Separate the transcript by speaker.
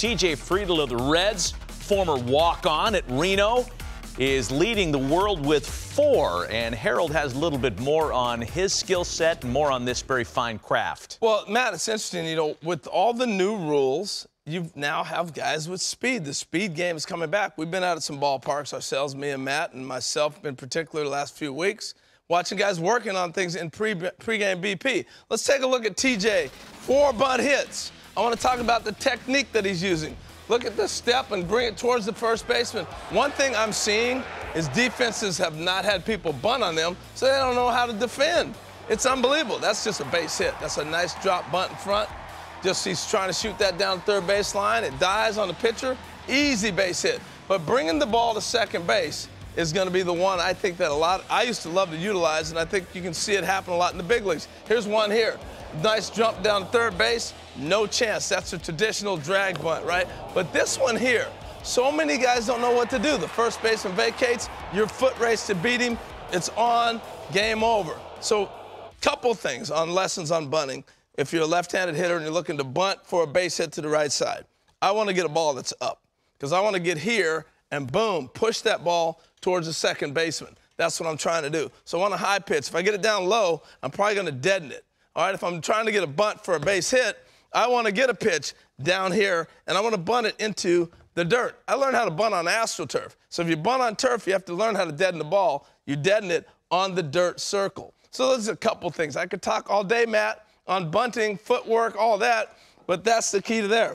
Speaker 1: TJ Friedl of the Reds, former walk-on at Reno, is leading the world with four, and Harold has a little bit more on his skill set and more on this very fine craft.
Speaker 2: Well, Matt, it's interesting, you know, with all the new rules, you now have guys with speed. The speed game is coming back. We've been out at some ballparks ourselves, me and Matt, and myself in particular the last few weeks, watching guys working on things in pre pregame BP. Let's take a look at TJ. Four bunt hits. I want to talk about the technique that he's using. Look at the step and bring it towards the first baseman. One thing I'm seeing is defenses have not had people bunt on them, so they don't know how to defend. It's unbelievable. That's just a base hit. That's a nice drop bunt in front. Just he's trying to shoot that down third baseline. It dies on the pitcher. Easy base hit. But bringing the ball to second base is going to be the one I think that a lot I used to love to utilize, and I think you can see it happen a lot in the big leagues. Here's one here. Nice jump down third base. No chance. That's a traditional drag bunt, right? But this one here, so many guys don't know what to do. The first baseman vacates, your foot race to beat him. It's on, game over. So, couple things on lessons on bunting if you're a left-handed hitter and you're looking to bunt for a base hit to the right side. I want to get a ball that's up because I want to get here and boom, push that ball towards the second baseman. That's what I'm trying to do. So on a high pitch. If I get it down low, I'm probably going to deaden it. All right, if I'm trying to get a bunt for a base hit, I want to get a pitch down here and I want to bunt it into the dirt. I learned how to bunt on astroturf. So if you bunt on turf, you have to learn how to deaden the ball. You deaden it on the dirt circle. So there's a couple things. I could talk all day, Matt, on bunting, footwork, all that, but that's the key to there.